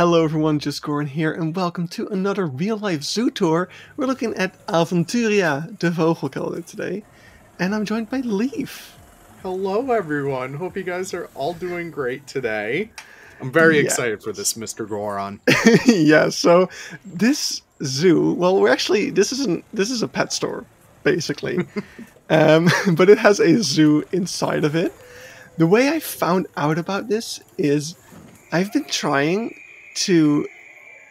Hello everyone, just Goron here, and welcome to another real-life zoo tour. We're looking at Avonturia de Vogelkelder today, and I'm joined by Leaf. Hello everyone, hope you guys are all doing great today. I'm very excited for this, Mr. Goron. yeah, so this zoo, well, we're actually this isn't this is a pet store, basically, um, but it has a zoo inside of it. The way I found out about this is I've been trying to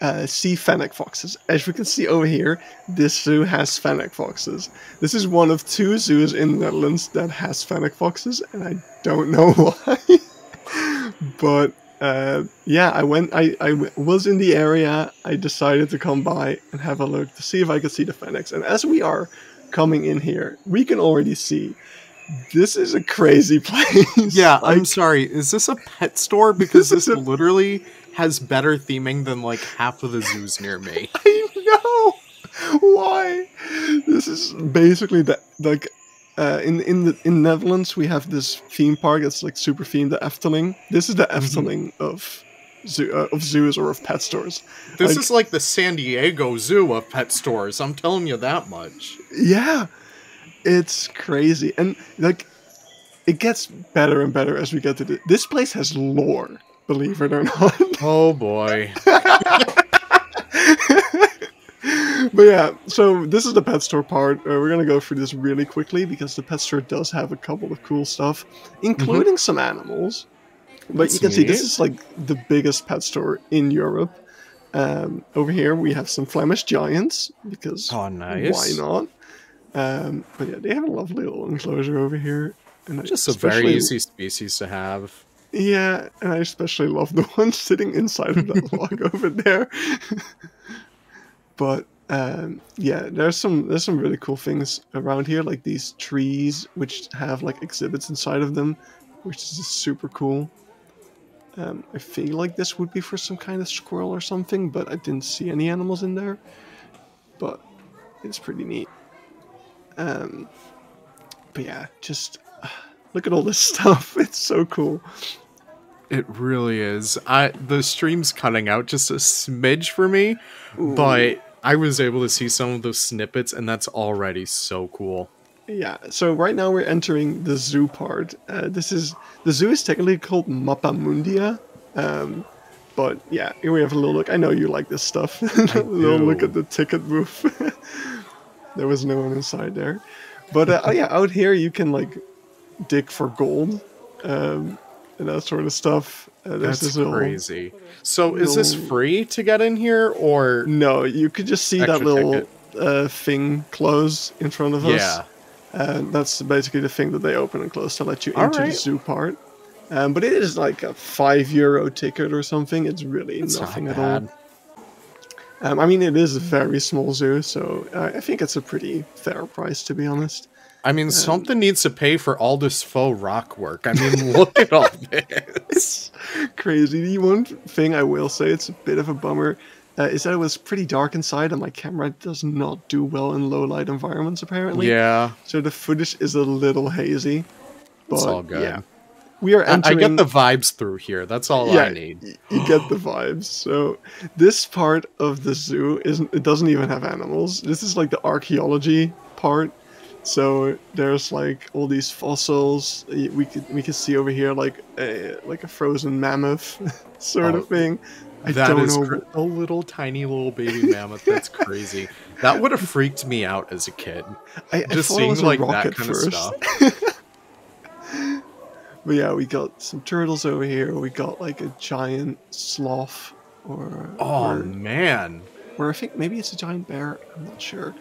uh, see fennec foxes. As we can see over here, this zoo has fennec foxes. This is one of two zoos in the Netherlands that has fennec foxes, and I don't know why. but uh, yeah, I went. I, I was in the area. I decided to come by and have a look to see if I could see the fennecs. And as we are coming in here, we can already see this is a crazy place. Yeah, I'm sorry, is this a pet store? Because This this literally has better theming than like half of the zoos near me. I know why. This is basically the like uh, in in the in Netherlands we have this theme park. It's like super themed, the Efteling. This is the Efteling of zoo uh, of zoos or of pet stores. This Like- is like the San Diego Zoo of pet stores, I'm telling you that much. Yeah, it's crazy, and like it gets better and better as we get to the, this place has lore. Believe it or not. Oh boy. but yeah, so this is the pet store part. Uh, we're gonna go through this really quickly because the pet store does have a couple of cool stuff, including some animals. But That's you can see this is like the biggest pet store in Europe. Um, over here we have some Flemish giants because Oh, nice. why not? Um, but yeah, they have a lovely little enclosure over here. And I Just a very easy species to have. yeah, and I especially love the one sitting inside of that log over there. but um, yeah, there's some there's some really cool things around here, like these trees which have like exhibits inside of them, which is super cool. Um, I feel like this would be for some kind of squirrel or something, but I didn't see any animals in there. But it's pretty neat. Um, but yeah, just look at all this stuff. It's so cool. It really is. I the stream's cutting out just a smidge for me, but I was able to see some of those snippets, and that's already so cool. Yeah, so right now we're entering the zoo part. Uh, this is the zoo is technically called Mappa Mundia, um, but yeah, here we have a little look. I know you like this stuff. a little look at the ticket booth. there was no one inside there, but uh, oh yeah, out here you can like dig for gold um, and that sort of stuff. Uh, That's this little- crazy. So, is this free to get in here, or No, you could just see that little uh, thing close in front of us. yeah? And that's basically the thing that they open and close to let you All into the zoo part. Um, but it is like a five euro ticket or something. It's really It's nothing not at all. Um, I mean, it is a very small zoo, so uh, I think it's a pretty fair price, to be honest. I mean, something needs to pay for all this faux rock work. I mean, look at all this. Crazy. The one thing I will say, it's a bit of a bummer, uh, is that it was pretty dark inside, and my camera does not do well in low light environments, apparently. Yeah, So the footage is a little hazy. But it's all good. yeah, we are I, I get the vibes through here. That's all I need. You get the vibes. So this part of the zoo isn't. It doesn't even have animals. This is like the archaeology part. So there's like all these fossils. We could we can see over here like a like a frozen mammoth sort Oh, of thing. I That don't is know. cr- a little tiny little baby mammoth. That's crazy. That would have freaked me out as a kid. I, I Just seeing like that at kind of stuff. But yeah, we got some turtles over here. We got like a giant sloth, or Oh or, man, or I think maybe it's a giant bear. I'm not sure.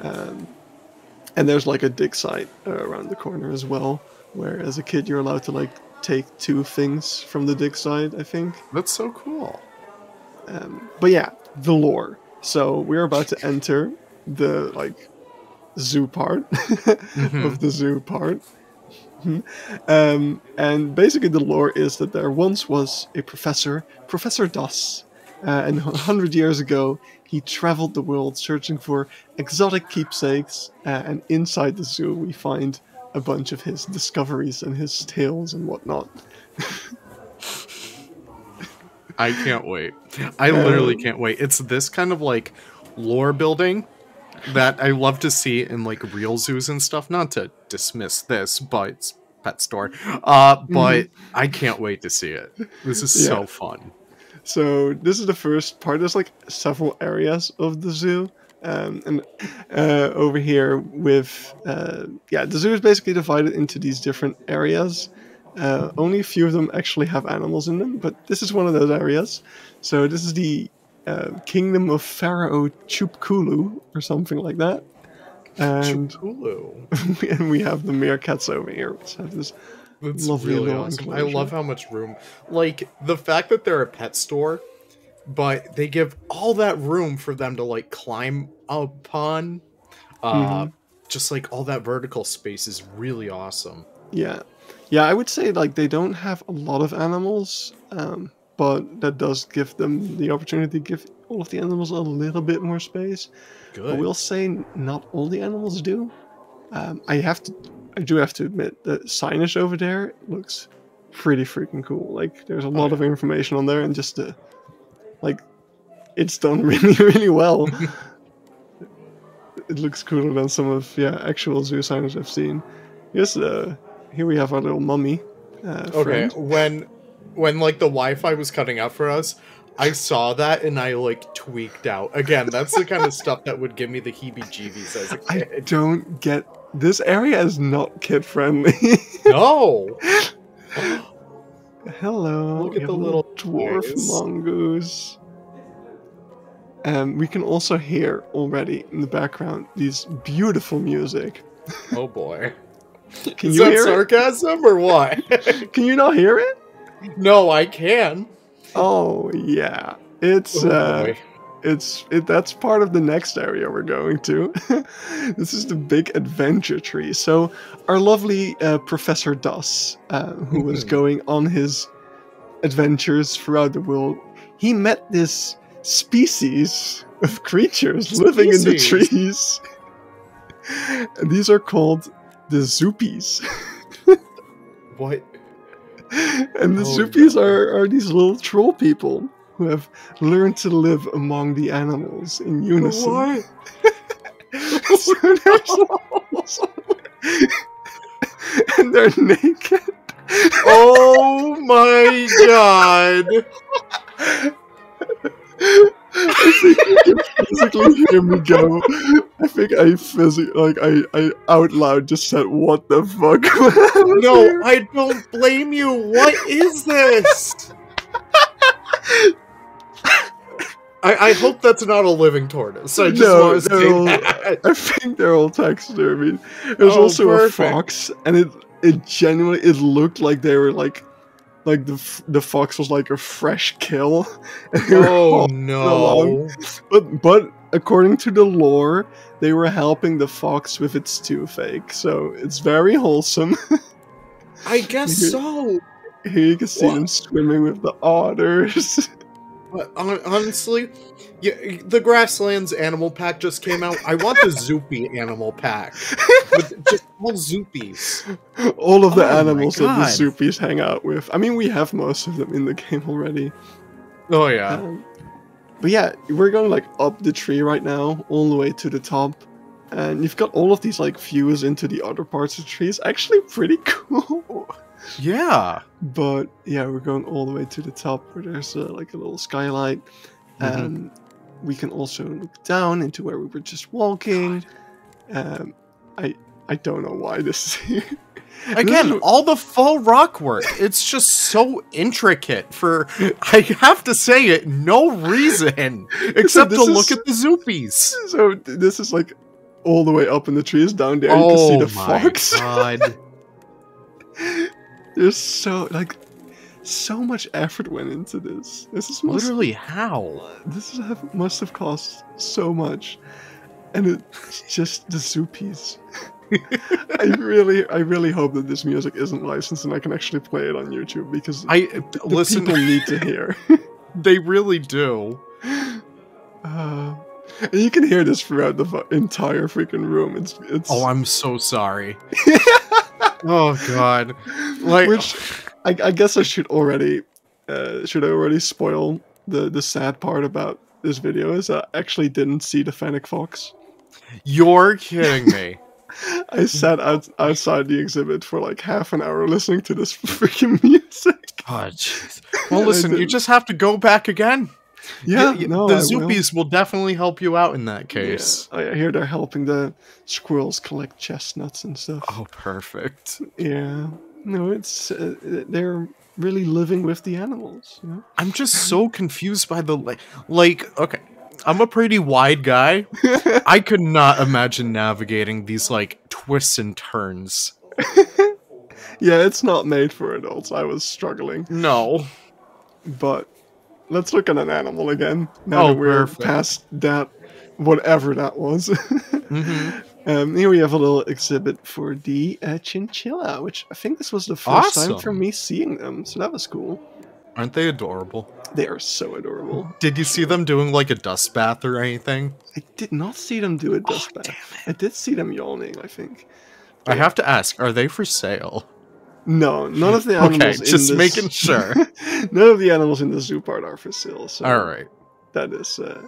Um, and there's like a dig site uh, around the corner as well, where as a kid you're allowed to like take two things from the dig site. I think. that's so cool. Um, but yeah, the lore. So we're about to enter the like zoo part of the zoo part. um, and basically, the lore is that there once was a professor, Professor Das, uh, and a hundred years ago he traveled the world searching for exotic keepsakes. Uh, and inside the zoo, we find a bunch of his discoveries and his tales and whatnot. I can't wait. I literally Um, can't wait. It's this kind of like lore building that I love to see in like real zoos and stuff. Not to dismiss this, but it's pet store. Uh, but I can't wait to see it. This is so fun. So this is the first part. There's like several areas of the zoo, um, and uh, over here with uh, yeah, the zoo is basically divided into these different areas. Uh, only a few of them actually have animals in them, but this is one of those areas. So this is the uh, kingdom of Pharaoh Chupkulu or something like that. And, Hulu. and we have the meerkats over here, which have this That's Lovely really little awesome. I love how much room. Like the fact that they're a pet store, but they give all that room for them to like climb upon. Uh, Mhm. just like all that vertical space is really awesome. Yeah, yeah. I would say like they don't have a lot of animals, um, but that does give them the opportunity to give all of the animals a little bit more space. I Good. will say not all the animals do. Um, I have to, I do have to admit the signage over there looks pretty freaking cool. Like there's a lot yeah. of information on there, and just the, like, it's done really really well. it looks cooler than some of yeah actual zoo signage I've seen. Here's uh here we have our little mummy. Uh, Okay, friend. when when like the Wi-Fi was cutting out for us, I saw that and I like tweaked out. Again, that's the kind of stuff that would give me the heebie-jeebies as a I kid. I don't get this area is not kid friendly. no. Hello. Look at the little dwarf mongoose. And we can also hear already in the background these beautiful music. Oh boy. Can Is you that hear sarcasm or what? Can you not hear it? no, I can. Oh yeah. It's Oh, uh it's it that's part of the next area we're going to. this is the big adventure tree. So our lovely uh, Professor Das, uh, who was Mhm. going on his adventures throughout the world, he met this species of creatures living in the trees. and these are called the Zoopies. What? And the Oh, Zoopies are, are these little troll people who have learned to live among the animals in unison. What? so there's and they're naked. Oh my god! I think you can physically hear me go. I think I physically, like, I, I out loud just said, "What the fuck?" No, here?" I don't blame you. What is this? I, I hope that's not a living tortoise. I just No, want to they're say all- that. I think they're all taxidermied. There's Oh, also perfect. a fox, and it it genuinely it looked like they were like like the the fox was like a fresh kill. And they were Oh no! But but according to the lore, they were helping the fox with its toothache, so it's very wholesome. I guess so. Here you can see What? them swimming with the otters. But honestly, yeah, the Grasslands Animal Pack just came out. I want the Zoopy Animal Pack. With just all Zoopies. All of the Oh animals that the. Zoopies hang out with. I mean, we have most of them in the game already. Oh yeah. Um, but yeah, we're going like up the tree right now, all the way to the top. And you've got all of these like views into the other parts of the tree. It's actually pretty cool. Yeah. But yeah, we're going all the way to the top where there's uh, like a little skylight. Mhm. Um, we can also look down into where we were just walking. Um, I I don't know why this is here. Again, all the faux rock work. It's just so intricate for I have to say it, no reason. Except to this look is- at the Zoopies. so this is like all the way up in the trees. Down there, you can see the fox. god. There's so like so much effort went into this. This is must, Literally how? this is have, must have cost so much, and it's just the Zoopies. I really, I really hope that this music isn't licensed and I can actually play it on YouTube because I the listen people need to hear. they really do. Uh, and you can hear this throughout the entire freaking room. It's it's Oh, I'm so sorry. oh god. Like which I, I guess I should already uh, should I already spoil the the sad part about this video? Is I actually didn't see the Fennec Fox. You're kidding me. I sat out, outside the exhibit for like half an hour listening to this freaking music. Oh, jeez. Well, listen, you just have to go back again. Yeah, Y- y- no, the I will. Zoopies will. definitely help you out in that case. Yeah, I hear they're helping the squirrels collect chestnuts and stuff. Oh, perfect. Yeah, no, it's uh, they're really living with the animals. You know? I'm just so confused by the like. Like, okay, I'm a pretty wide guy. I could not imagine navigating these like twists and turns. Yeah, it's not made for adults. I was struggling, No. but let's look at an animal again. Now Oh, that we're perfect. past that, whatever that was. hmm um, here we have a little exhibit for the uh, chinchilla, which I think this was the first time for me seeing them, so that was cool. Aren't they adorable? They are so adorable. Did you see them doing like a dust bath or anything? I did not see them do a dust Oh, damn bath. I did see them yawning. I think. I have to ask, are they for sale? No, none of the animals. Okay, in just this- making sure. none of the animals in the zoo part are for sale. So All right. that is uh,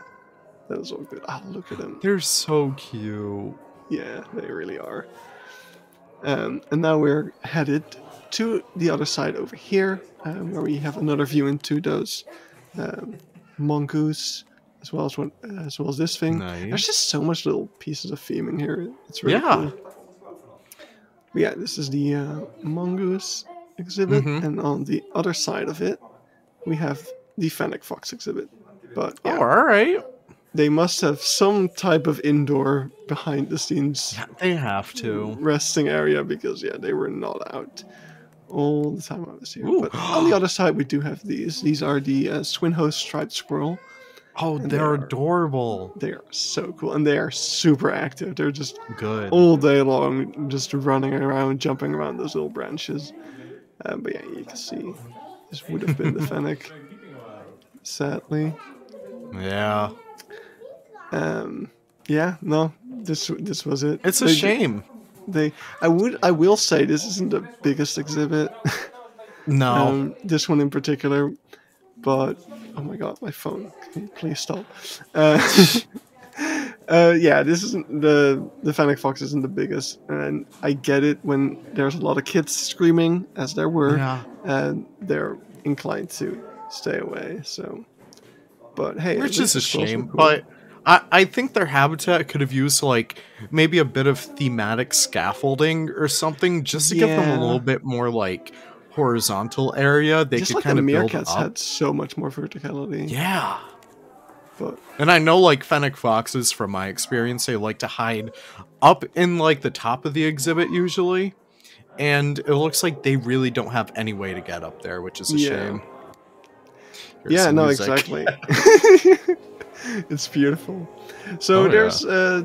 that is all good. Oh, look at them. They're so cute. Yeah, they really are. Um, and now we're headed to the other side over here, um, where we have another view into those um, mongoose, as well as one, as well as this thing. Nice. There's just so much little pieces of theming here. It's really Yeah. cool. But yeah, this is the uh, mongoose exhibit, Mhm. and on the other side of it, we have the fennec fox exhibit. But yeah, Oh, all right. they must have some type of indoor behind the scenes Yeah, they have to. resting area because yeah, they were not out all the time I was here. Ooh. But on the other side, we do have these. These are the uh, Swinhoe striped squirrel. Oh, they're they are- adorable. They are so cool, and they are super active. They're just Good. all day long, just running around, jumping around those little branches. Um, but yeah, you can see this would have been the fennec, sadly. Yeah. Um, yeah, no, this this was it. It's a They- shame. They, I would, I will say, this isn't the biggest exhibit. No. um, this one in particular. But oh my god, my phone! Can you please stop? Uh, uh, yeah, this isn't the the Fennec Fox isn't the biggest, and I get it when there's a lot of kids screaming, as there were, yeah. and they're inclined to stay away. So, but hey, at Which is a the squirrels were shame, cool. but I, I think their habitat could have used like maybe a bit of thematic scaffolding or something just to give them a little bit more like horizontal area they just could like kind the of build meerkats up. had so much more verticality. Yeah. but And I know like fennec foxes from my experience they like to hide up in like the top of the exhibit usually. And it looks like they really don't have any way to get up there, which is a Yeah. shame. Here's yeah, no, music. exactly. it's beautiful. So Oh, yeah. there's uh,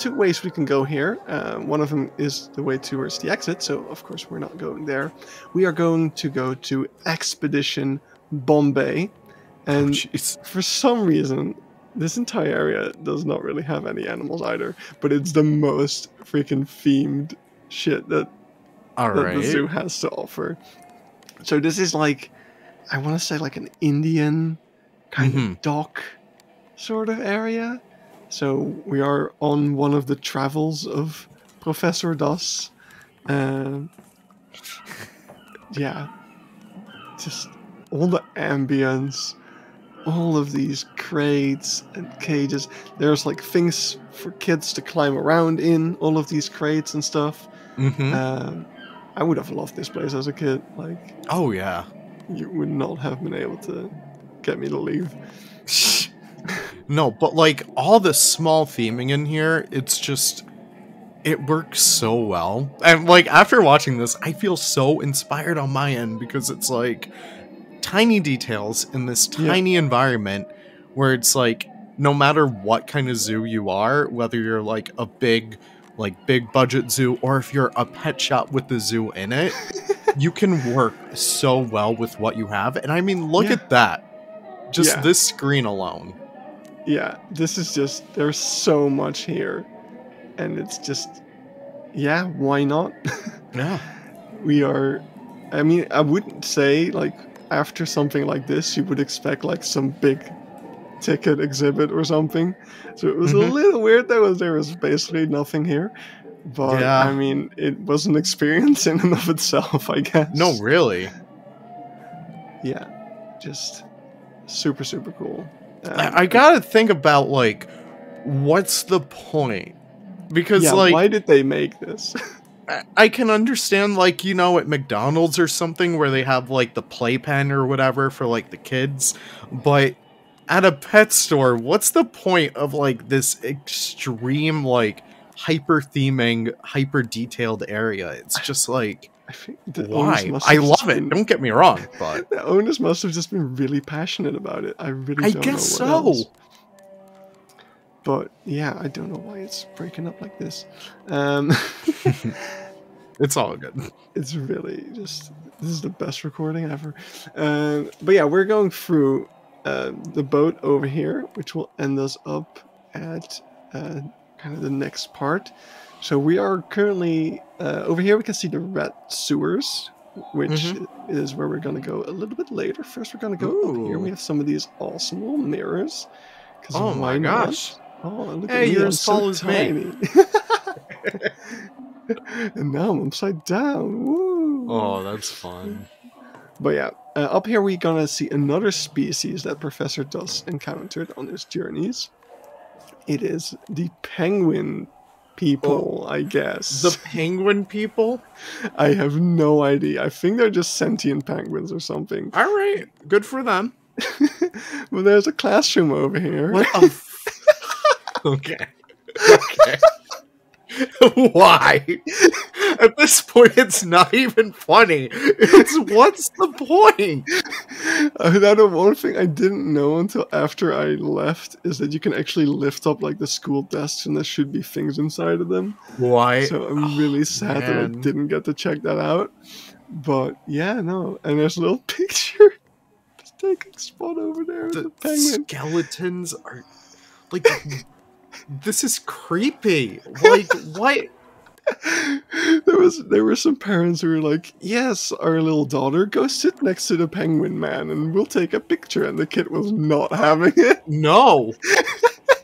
two ways we can go here. Uh, one of them is the way towards the exit. So of course we're not going there. We are going to go to Expedition Bombay, Oh, and jeez. for some reason. This entire area does not really have any animals either, but it's the most freaking themed shit that All that right. the zoo has to offer. So this is like, I want to say like an Indian kind Mhm. of dock sort of area. So we are on one of the travels of Professor Das. Um, yeah, just all the ambience, all of these crates and cages. There's like things for kids to climb around in all of these crates and stuff. Mhm. Um, I would have loved this place as a kid. Like, oh yeah. you would not have been able to get me to leave. no, but like all the small theming in here, it's just it works so well. And like after watching this, I feel so inspired on my end because it's like tiny details in this Yeah. tiny environment where it's like no matter what kind of zoo you are, whether you're like a big like big budget zoo or if you're a pet shop with the zoo in it, you can work so well with what you have. And I mean, look Yeah. at that. Just Yeah. this screen alone. Yeah, this is just, there's so much here. And it's just, yeah, why not? Yeah. we are, I mean, I wouldn't say like after something like this, you would expect like some big ticket exhibit or something. So it was a mm-hmm. little weird. that was there was basically nothing here. But Yeah. I mean, it was an experience in and of itself, I guess. No, really. Yeah, just super super cool. I, I gotta think about like, what's the point? Because yeah, like, why did they make this? I can understand like you know at McDonald's or something where they have like the playpen or whatever for like the kids, but at a pet store, what's the point of like this extreme like hyper theming, hyper detailed area? It's just like I think the why? I love it. been- Don't get me wrong, but The owners must have just been really passionate about it. I really I don't guess know what so. else. But yeah, I don't know why it's breaking up like this. Um, It's all good. it's really just this is the best recording ever. Um, but yeah, we're going through uh, the boat over here, which will end us up at uh, kind of the next part. So we are currently uh, over here. We can see the red sewers, which Mhm. is where we're going to go a little bit later. First, we're going to go up here. We have some of these awesome little mirrors. Oh my not? gosh. Oh, look Hey, at me! you're I'm as so tall as me. and now I'm upside down. Woo! Oh, that's fun. But yeah, uh, up here we're gonna see another species that Professor Duss encountered on his journeys. It is the penguin people, I guess. The penguin people? I have no idea. I think they're just sentient penguins or something. All right, good for them. well, there's a classroom over here. What the? Okay. Okay. Why? At this point, it's not even funny. It's what's the point? Uh, Another one thing I didn't know until after I left is that you can actually lift up like the school desks and there should be things inside of them. Why? So I'm really sad that I didn't get to check that out. But yeah, no. And there's a little picture. Taking spot over there. the The skeletons are like. This is creepy. Like what? there was there were some parents who were like, "Yes, our little daughter, go sit next to the penguin man, and we'll take a picture." And the kid was not having it. No.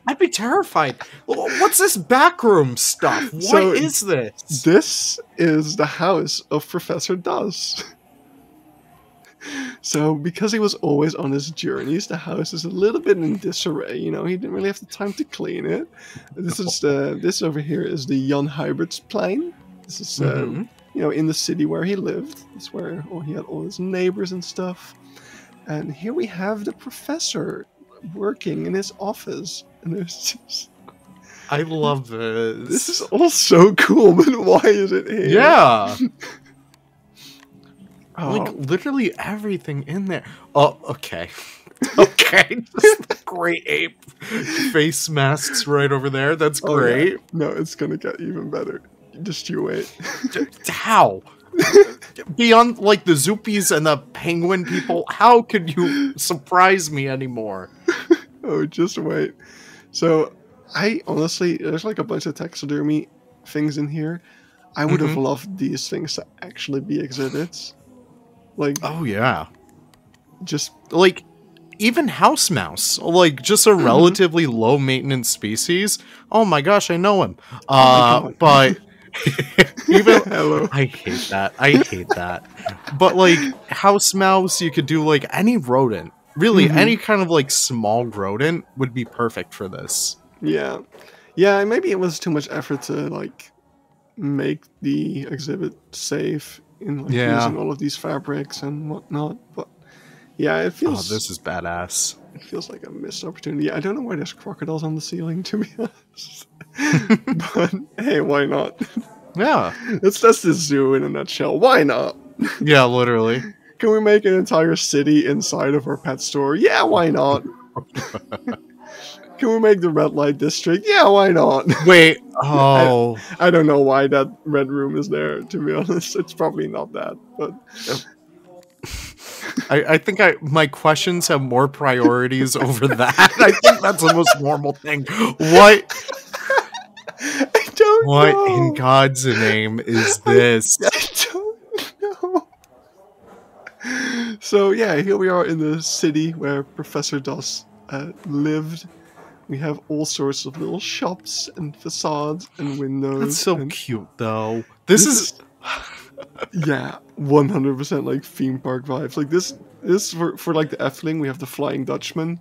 I'd be terrified. What's this backroom stuff? What is So- this? This is the house of Professor Dust. So, because he was always on his journeys, the house is a little bit in disarray. You know, he didn't really have the time to clean it. This is the this over here is the Jan Hybert's plane. This is uh, Mhm. you know in the city where he lived. It's where he had all his neighbors and stuff. And here we have the professor working in his office, and there's just I love this. this is all so cool, but why is it here? yeah. Oh, Like literally everything in there. Oh, okay. Okay. Just the great ape face masks right over there. That's oh, yeah. great. No, it's gonna get even better. Just you wait. How? Beyond like the Zoopies and the penguin people, how could you surprise me anymore? oh, just wait. So, I honestly, there's like a bunch of taxidermy things in here. I would have Mhm. loved these things to actually be exhibits. Like, Oh yeah. just Like even house mouse, like just a Mm-hmm. relatively low maintenance species. Oh my gosh, I know him. my Uh, but even hello. I hate that. I hate that. But like house mouse, you could do like any rodent. Really, Mhm. any kind of like small rodent would be perfect for this. Yeah, yeah. Maybe it was too much effort to like make the exhibit safe in like Yeah. using all of these fabrics and whatnot. But yeah, it feels. Oh, feels this is badass. it feels like a missed opportunity. I don't know why there's crocodiles on the ceiling, to be honest. but hey, why not? Yeah. That's that's the zoo in a nutshell. Why not? Yeah, literally. Can we make an entire city inside of our pet store? Yeah, why not? Can we make the red light district? Yeah, why not? Wait. Oh. I don't know why that red room is there, to be honest. It's probably not that, but I, I think I my questions have more priorities over that. I think that's the most normal thing. What I don't what know. in God's name is this? I don't know. so yeah, here we are in the city where Professor Doss uh, lived. We have all sorts of little shops and facades and windows. That's so and cute, though. This, This is. yeah, one hundred percent like theme park vibes. Like this, this for for like the Efteling, we have the Flying Dutchman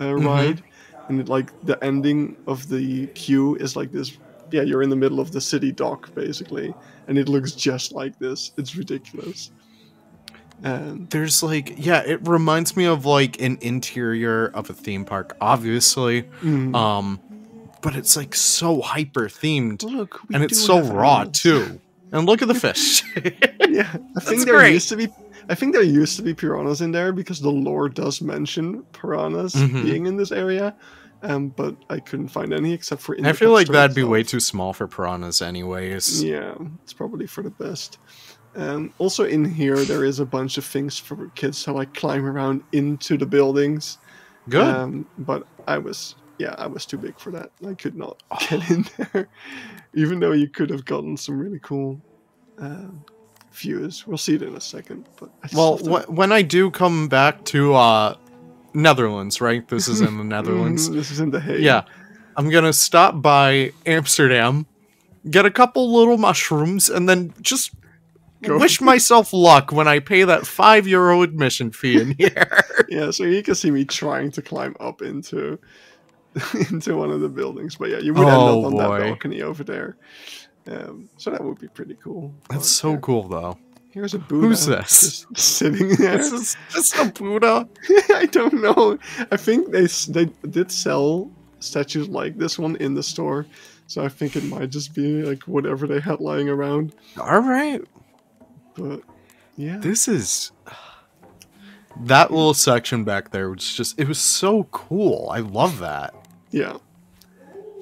uh, Mm-hmm. ride, and it, like the ending of the queue is like this. Yeah, you're in the middle of the city dock basically, and it looks just like this. It's ridiculous. And There's like, yeah, it reminds me of like an interior of a theme park, obviously. mm, Um, but it's like so hyper themed, look, we and it's so raw animals. too. And look at the fish. Yeah, I think That's there great. used to be. I think there used to be piranhas in there because the lore does mention piranhas Mhm. being in this area, um, but I couldn't find any except for. In I the feel like that'd be way too small for piranhas, anyways. Yeah, it's probably for the best. Um, also, in here there is a bunch of things for kids to like climb around into the buildings. Good. Um, but I was, yeah, I was too big for that. I could not get in there, even though you could have gotten some really cool um views. We'll see it in a second. But I well, wh- when I do come back to uh, Netherlands, right? This is in the Netherlands. Mhm, this is in the Hague. Yeah. I'm gonna stop by Amsterdam, get a couple little mushrooms, and then just. wish myself luck when I pay that five euro admission fee in here. yeah. So you can see me trying to climb up into into one of the buildings. But yeah, you would end Oh, up on boy. that balcony over there. Um, so that would be pretty cool. That's so yeah, cool, though. Here's a Buddha. Who's this? Just sitting there. This is just a Buddha. I don't know. I think they they did sell statues like this one in the store, so I think it might just be like whatever they had lying around. All right. But yeah, This is. That little section back there was just. It was so cool. I love that. yeah.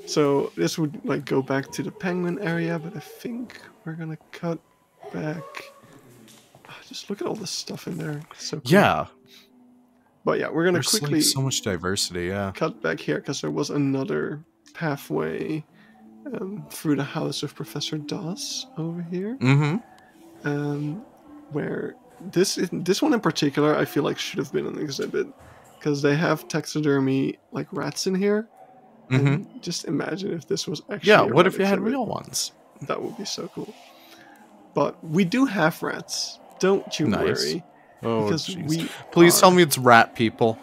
So this would like go back to the penguin area, but I think we're gonna cut back. Ah, Just look at all this stuff in there. It's so cool. Yeah. But yeah, we're gonna There's quickly like so much diversity. Yeah. cut back here because there was another pathway um, through the house of Professor Doss over here. Mm hmm. Um, where this this one in particular I feel like should have been an exhibit because they have taxidermy like rats in here. Mm hmm. And just imagine if this was actually Yeah. What if you had real ones? That would be so cool. But we do have rats. Don't you Nice. worry. Oh, because we Please tell me it's rat people.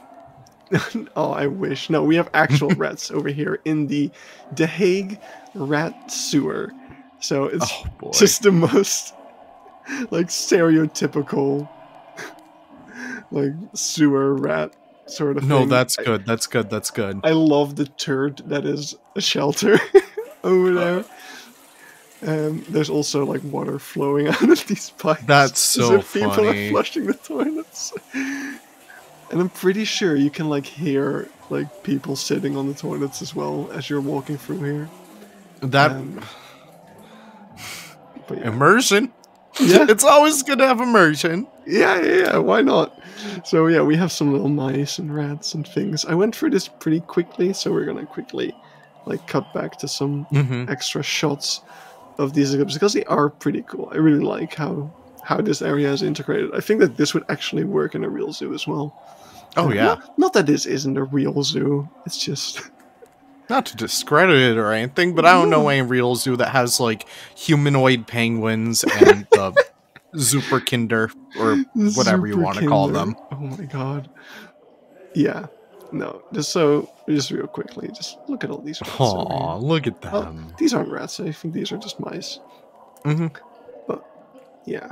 oh, I wish. No, we have actual rats over here in the The Hague rat sewer. So it's Oh just the most like stereotypical like sewer rat sort of no, thing. that's I- good. That's good. That's good. I, love the turd that is a shelter over there. Um, there's also like water flowing out of these pipes. That's so if people funny. are flushing the toilets. And I'm pretty sure you can like hear like people sitting on the toilets as well as you're walking through here. That Um, yeah. immersion. Yeah. it's always good to have immersion. Yeah, yeah, yeah, why not? So yeah, we have some little mice and rats and things. I went through this pretty quickly, so we're gonna quickly like cut back to some Mm-hmm. extra shots of these exhibits because they are pretty cool. I really like how how this area is integrated. I think that this would actually work in a real zoo as well. Oh yeah. Not, not that this isn't a real zoo. It's just Not to discredit it or anything, but I don't know any real zoo that has like humanoid penguins and the Superkinder or whatever you want to call them. Oh my god. Yeah. No, just so just real quickly, just look at all these rats. Aw, look at them. these aren't rats. I think these are just mice. hmm Yeah.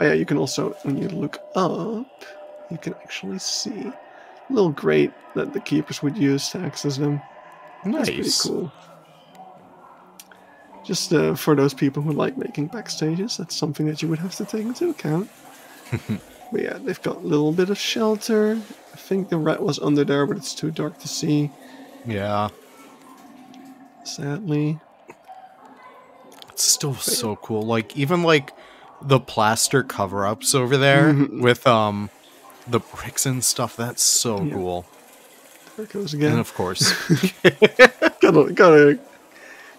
Oh, yeah, you can also, when you look up, you can actually see a little grate that the keepers would use to access them. That's pretty Nice. cool. Just uh, for those people who like making backstages, that's something that you would have to take into account. but yeah, they've got a little bit of shelter. I think the rat was under there, but it's too dark to see, Yeah. sadly. It's still so cool. Like even like the plaster cover-ups over there Mhm. with um the bricks and stuff. That's so Yeah. cool. There goes And again. of course, gotta, gotta,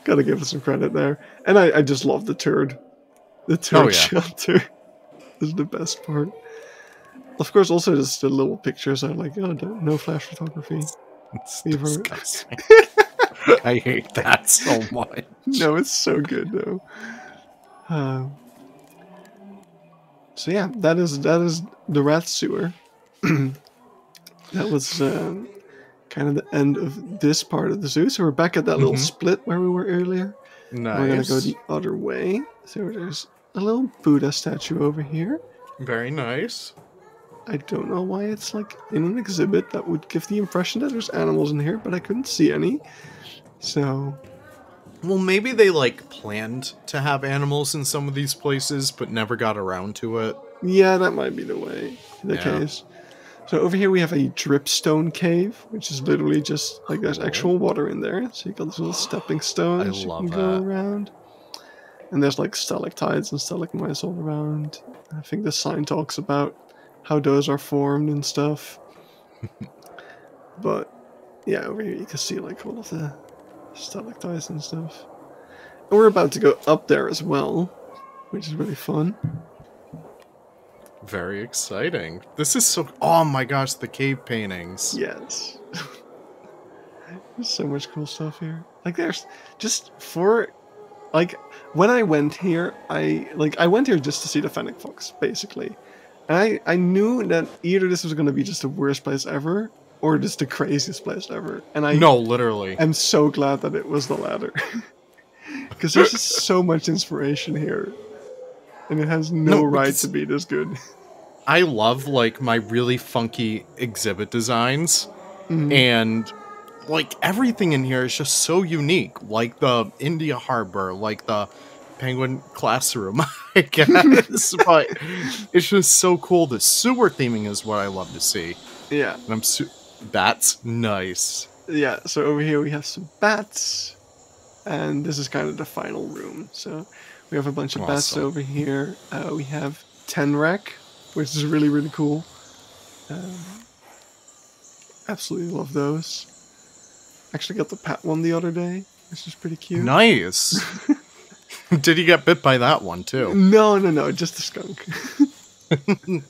gotta give it some credit there. And I, I just love the turd. The turd Oh, yeah. shelter is the best part. Of course, also just the little pictures are like, oh, no flash photography. It's disgusting. I hate that so much. No, it's so good though. Uh, so yeah, that is that is the rat sewer. that was um, kind of the end of this part of the zoo. So we're back at that little Mhm. split where we were earlier. Nice. We're gonna go the other way. So there's a little Buddha statue over here. Very nice. I don't know why it's like in an exhibit that would give the impression that there's animals in here, but I couldn't see any. So Well, maybe they like planned to have animals in some of these places, but never got around to it. yeah, that might be the way the Yeah. case. So over here we have a dripstone cave, which is literally just like there's actual water in there. So you got these little stepping stones you can go around. And there's like stalactites and stalagmites all around. I think the sign talks about how those are formed and stuff. but yeah, over here you can see like all of the stalactites and stuff. And we're about to go up there as well, which is really fun. Very exciting. This is so. Oh my gosh, the cave paintings. Yes. there's so much cool stuff here. Like there's just for like when I went here, I like I went here just to see the Fennec Fox, basically. And I, I knew that either this was gonna be just the worst place ever or just the craziest place ever. And I No, literally. I'm so glad that it was the latter. Because there's just so much inspiration here. And it has no, No, right to be this good. I love like my really funky exhibit designs Mhm. and like everything in here is just so unique. Like the India Harbor, like the Penguin Classroom, I guess. but it's just so cool. The sewer theming is what I love to see. Yeah. And I'm su- that's nice. yeah, so over here we have some bats, and this is kind of the final room. So we have a bunch of bats over here. Uh, we have Tenrec, which is really really cool. Um, absolutely love those. Actually got the pat one the other day, which is pretty cute. Nice. Did he get bit by that one too? No, no, no, just a skunk.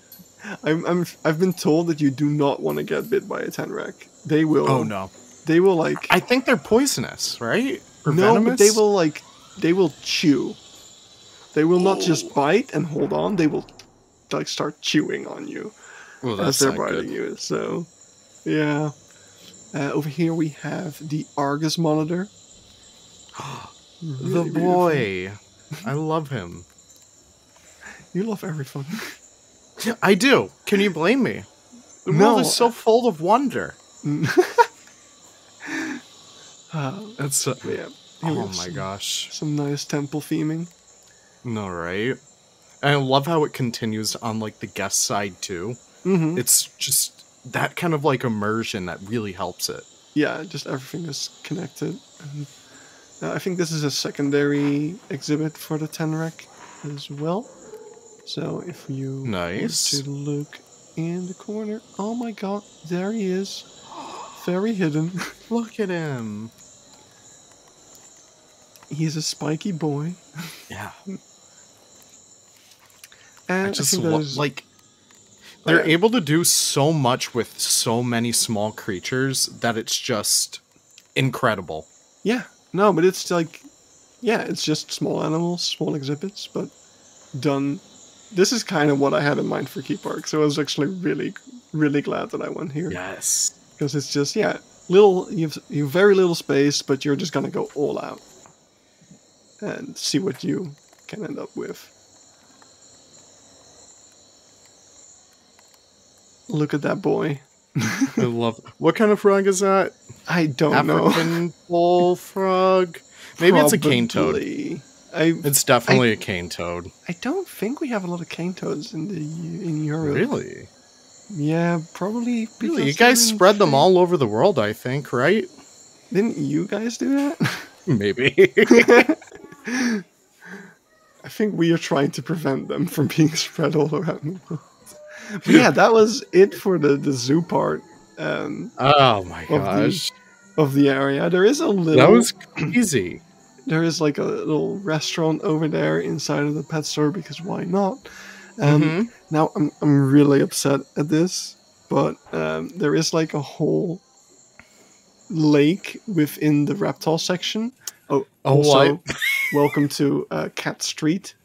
I'm, I'm, I've been told that you do not want to get bit by a Tenrec. They will. Oh no. They will like. I think they're poisonous, right? Or no, venomous? but they will like they will chew. They will not just bite and hold on. They will like start chewing on you Well, as they're biting good. you. So, yeah. Uh, over here we have the Argus monitor. The Really beautiful. boy. I love him. You love everything. I do. Can you blame me? The No, world is so full of wonder. uh, That's uh, yeah. oh my gosh. Some nice temple theming. No, right? And I love how it continues on like the guest side too. hmm It's just that kind of like immersion that really helps it. yeah, just everything is connected. And, uh, I think this is a secondary exhibit for the Tenrec as well. So if you Nice. to look in the corner, oh my god, there he is, very hidden. Look at him. He's a spiky boy, Yeah. and eh, I just love there's- like oh, they're yeah. able to do so much with so many small creatures that it's just incredible. yeah, no, but it's like, yeah, it's just small animals, small exhibits, but done. This is kind of what I had in mind for Key Park, so I was actually really, really glad that I went here. Yes. because it's just yeah little you've you have very little space but you're just gonna go all out and see what you can end up with look at that boy I love It. What kind of frog is that? i don't know African bullfrog? Maybe it's a cane toad. I It's definitely a cane toad. i don't think we have a lot of cane toads in the in europe Really? yeah probably Really? You guys spread them all over the world, I think, right? didn't you guys do that Maybe. I think we are trying to prevent them from being spread all around the world. But yeah, that was it for the, the zoo part um, oh my the- gosh. of the area. There is a little. That was crazy. There is like a little restaurant over there inside of the pet store because why not? Um, Mhm. Now I'm I'm really upset at this, but um, there is like a whole lake within the reptile section. Oh, Oh, also, welcome to uh, Cat Street.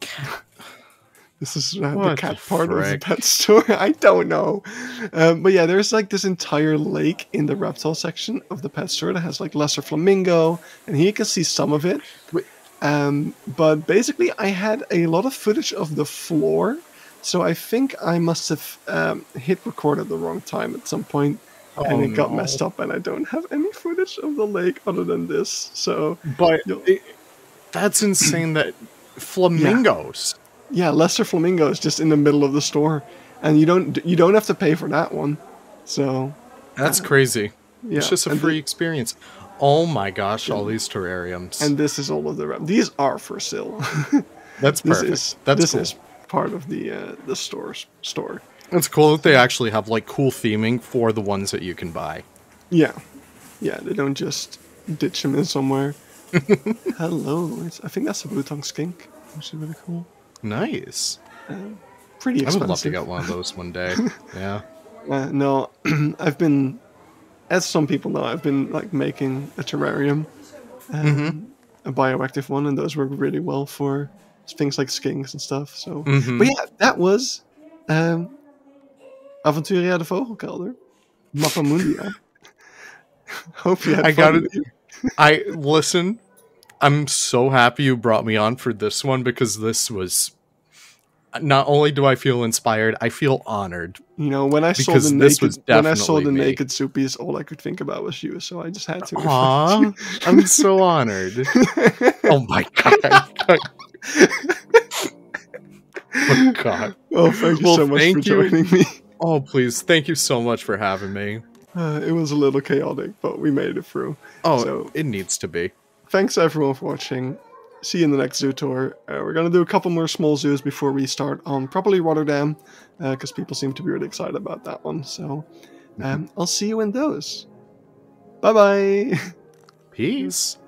This is uh, the cat part of the pet store. I don't know, um, but yeah, there's like this entire lake in the reptile section of the pet store that has like lesser flamingo, and here you can see some of it. Um, but basically, I had a lot of footage of the floor, so I think I must have um, hit record at the wrong time at some point, and Oh, it got messed up, and I don't have any footage of the lake other than this. So But it, that's insane that flamingos. yeah, lesser flamingo is just in the middle of the store, and you don't you don't have to pay for that one. So That's crazy. yeah, It's just a and free thi- experience. Oh my gosh, all these terrariums. and this is all of the these are for sale. that's this perfect. is that's this cool. is part of the uh, the store's store. It's cool that they actually have like cool theming for the ones that you can buy. Yeah, yeah, they don't just ditch them in somewhere. Hello, it's, I think that's a blue tongue skink, which is really cool. Nice. Pretty I expensive. would love to get one of those one day. yeah. Uh, no, I've been, as some people know, I've been like making a terrarium, um, a bioactive one, and those work really well for things like skinks and stuff. So, Mhm. but yeah, that was um, Avonturia de Vogelkelder, Mappa Mundia. Hope you had I fun. got it. I listen. I'm so happy you brought me on for this one because this was. Not only do I feel inspired, I feel honored. You know, when I saw the this naked, was when I saw the me. naked Zoopies, all I could think about was you. So I just had to. Aw, I'm so honored. Oh my god. oh god. oh, thank you Well, so much for you. joining me. Oh please, thank you so much for having me. Uh, it was a little chaotic, but we made it through. Oh, So- it needs to be. Thanks everyone for watching. See you in the next zoo tour. Uh, we're gonna do a couple more small zoos before we start on probably Rotterdam, because people seem to be really excited about that one. So um, I'll see you in those. Bye bye. Peace.